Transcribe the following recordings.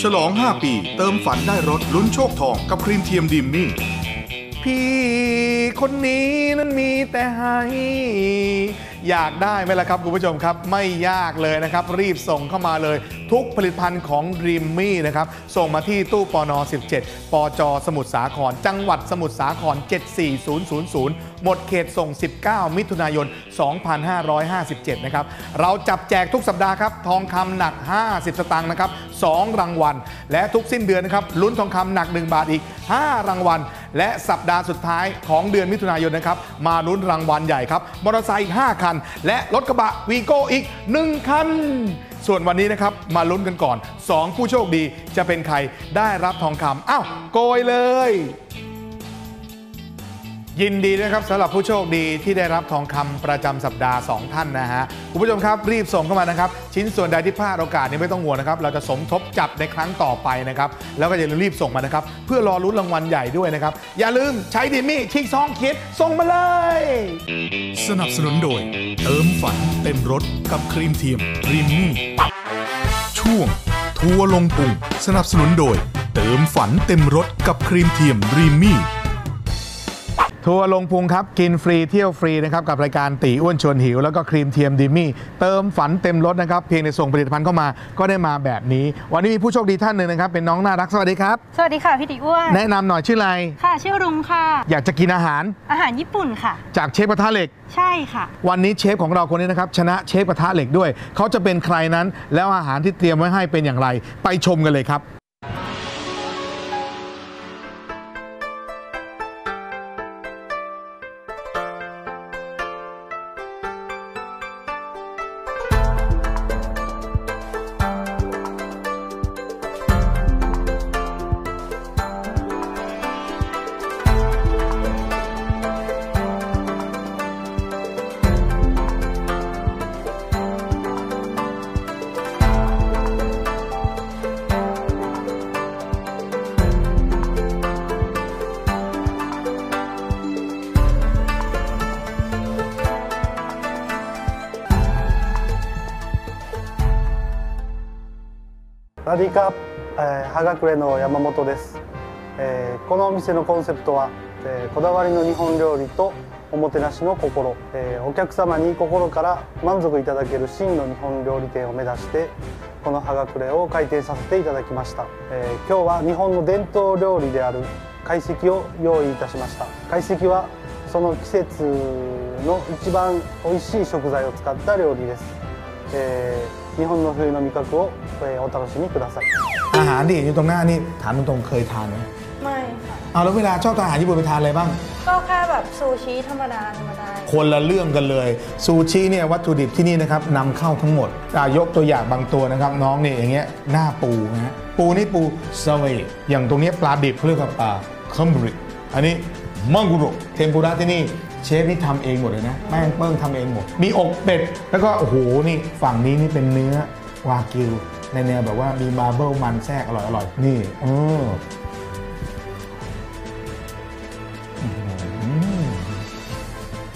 ฉลอง 5 ปี เติมฝันได้รถลุ้นโชคทองกับครีมเทียมดิมมี่ พี่คนนี้นั้นมีแต่ให้ อยากได้ไหมล่ะครับคุณผู้ชมครับ ไม่ยากเลยนะครับ รีบส่งเข้ามาเลย ทุกผลิตภัณฑ์ของริมมี่นะครับ ส่งมาที่ตู้ปอนอ17 ปจสมุทรสาคร จังหวัดสมุทรสาคร 74000 หมดเขตส่ง 19 มิถุนายน 2557 นะครับ เราจับแจกทุกสัปดาห์ครับ ทองคำหนัก 50 สตางค์นะครับ 2 รางวัล และทุกสิ้นเดือนนะครับลุ้นทองคำหนัก 1 บาทอีก 5 รางวัล และสัปดาห์สุดท้ายของเดือนมิถุนายนนะครับ มาลุ้นรางวัลใหญ่ครับ มอเตอร์ไซค์อีก5คัน และรถกระบะวีโก้อีก 1 คัน ส่วนวันนี้นะครับ มาลุ้นกันก่อน 2 ผู้โชคดีจะเป็นใครได้รับทองคำอ้าวโกยเลย ยินดีด้วยครับสำหรับผู้โชคดีที่ได้รับทองคำประจำสัปดาห์ 2 ท่านนะฮะคุณผู้ชมครับรีบส่งเข้ามานะครับ ชิ้นส่วนใดที่พลาดโอกาสนี้ไม่ต้องห่วงนะครับ เราจะสมทบจับในครั้งต่อไปนะครับ แล้วก็อย่าลืมรีบส่งมานะครับ เพื่อรอลุ้นรางวัลใหญ่ด้วยนะครับ อย่าลืมใช้ดิมี่ชิกซองคิดส่งมาเลย สนับสนุนโดย เติมฝันเต็มรถกับครีมเทียมริมมี่ช่วง ทัวร์ลงปุ่งสนับสนุนโดย เติมฝันเต็มรถกับครีมเทียม Dreamy ทัวร์ลงพุงครับ กินฟรีเที่ยวฟรีนะครับกับรายการตี๋อ้วนชวนหิว แล้วก็ครีมเทียม Dreamy เติมฝันเต็มรถนะครับ เพียงในส่งผลิตภัณฑ์เข้ามาก็ได้มาแบบนี้ วันนี้มีผู้โชคดีท่านหนึ่งนะครับ เป็นน้องน่ารักสวัสดีครับ สวัสดีค่ะพี่ตี๋อ้วนแนะนำหน่อยชื่ออะไร ค่ะ ชื่อรุ้งค่ะ อยากจะกินอาหารอาหารญี่ปุ่นค่ะ จากเชฟกระทะเหล็ก ใช่ค่ะ วันนี้เชฟของเราคนนี้นะครับชนะเชฟกระทะเหล็กด้วย เขาจะเป็นใครนั้นแล้วอาหารที่เตรียมไว้ให้เป็นอย่างไร ไปชมกันเลยครับ ラディカ、えー、はがくれの山本です、えーこのお店のコンセプトは、えーこだわりの日本料理とおもてなしの心、えーお客様に心から満足いただける真の日本料理店を目指してこのはがくれを開店させていただきました、えー今日は日本の伝統料理である懐石を用意いたしました。懐石はその季節の一番美味しい食材を使った料理です、えー日本の冬の味覚を、えーお楽しみください อาหารที่เห็นอยู่ตรงหน้านี่ถามตรงๆเคยทานไหม ไม่ค่ะ เอาแล้วเวลาชอบทานอาหารญี่ปุ่นไปทานอะไรบ้าง ก็แค่แบบซูชิธรรมดาธรรมดา คนละเรื่องกันเลยซูชิเนี่ยวัตถุดิบที่นี่นะครับนำเข้าทั้งหมดอ่ะยกตัวอย่างบางตัวนะครับ น้องเนี่ยอย่างเงี้ยหน้าปูนะฮะปูนี่ปูซาเวอย่างตรงเนี้ยปลาดิบเขาเรียกว่าปลาคัมบริ อันนี้มังกุโรเทมปุระที่นี่เชฟนี่ทำเองหมดเลยนะแป้งเปิ้งทำเองหมด มีอกเป็ด แล้วก็โอ้โหนี่ฝั่งนี้นี่เป็นเนื้อวากิวในแนวแบบว่ามีมาร์เบิลมันแทรกอร่อยๆนี่เออ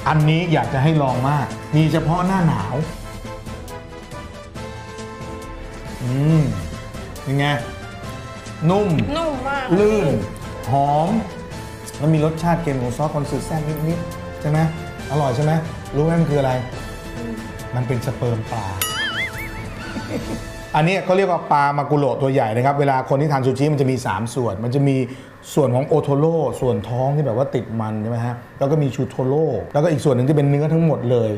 อันนี้อยากจะให้ลองมาก มีเฉพาะหน้าหนาว อืมยังไง นุ่ม นุ่มมาก ลื่น หอม แล้วมีรสชาติเค็มของซอสพอนสึแซ่บนิดๆใช่ไหมอร่อยใช่ไหมรู้ไหมมันคืออะไร มันเป็นสเปิร์มปลา อันนี้เขาเรียกว่าปลามากุโระตัวใหญ่นะครับ เวลาคนที่ทานซูชิมันจะมี 3 ส่วน มันจะมีส่วนของโอโทโร่ส่วนท้องที่แบบว่าติดมันใช่ไหมฮะแล้วก็มีชูโทโร่แล้วก็อีกส่วนหนึ่งที่เป็นเนื้อทั้งหมดเลย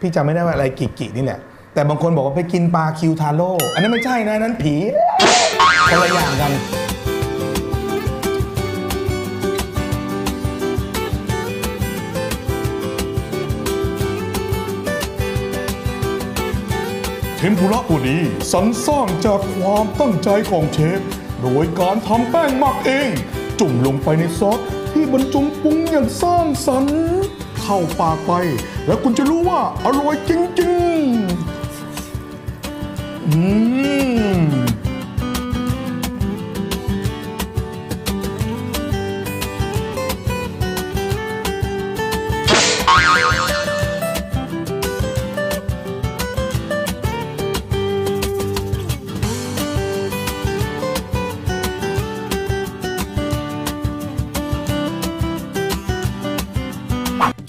พี่จำไม่ได้ว่าอะไรกิกินี่แหละแต่บางคนบอกว่าไปกินปลาคิวทาโร่อันนั้นไม่ใช่นะอันนั้นผีคนละอย่างกัน เทมปุระตัวนี้สรรสร้างจากความตั้งใจของเชฟ โดยการทำแป้งหมักเอง จุ่มลงไปในซอสที่บรรจุปรุงอย่างสร้างสรรค์เข้าปากไป แล้วคุณจะรู้ว่าอร่อยจริงๆ อืม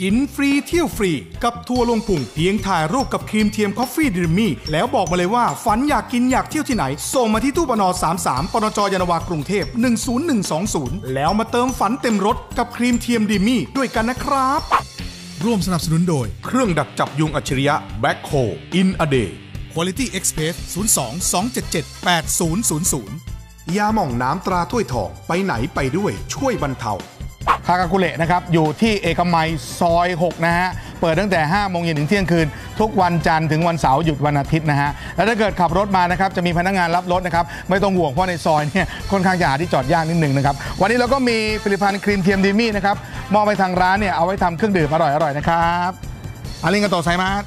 กินฟรีเที่ยวฟรีกับทัวร์ลงพุงเพียงถ่ายรูปกับครีมเทียมคอฟฟี่ดิมี่แล้วบอกมาเลยว่าฝันอยากกินอยากเที่ยวที่ไหน ส่งมาที่ตู้ปน33ปนจยานนาวากรุงเทพ 10120 แล้วมาเติมฝันเต็มรถกับครีมเทียมดิมี่ด้วยกันนะครับ ร่วมสนับสนุนโดย เครื่องดักจับยุงอัจฉริยะแบ็คโฮอินอเด Quality Express 02 277 8000 ยาหม่องน้ำตราถ้วยทองไปไหนไปด้วยช่วยบรรเทา คากากุเระนะครับอยู่ที่เอกมัยซอย 6 นะฮะ เปิดตั้งแต่ 5 โมงเย็นถึงเที่ยงคืน ทุกวันจันทร์ถึงวันเสาร์หยุดวันอาทิตย์นะฮะ แล้วถ้าเกิดขับรถมานะครับจะมีพนักงานรับรถนะครับ ไม่ต้องห่วงเพราะในซอยเนี่ยค่อนข้างจะหาที่จอดยากนิดหนึ่งนะครับ วันนี้เราก็มีผลิตภัณฑ์ครีมเทียมดีมี่นะครับมอบไปทางร้านเนี่ยเอาไว้ทำเครื่องดื่มอร่อยๆนะครับอาริงกาโตไซมาส